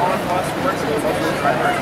on-bus works with multiple driver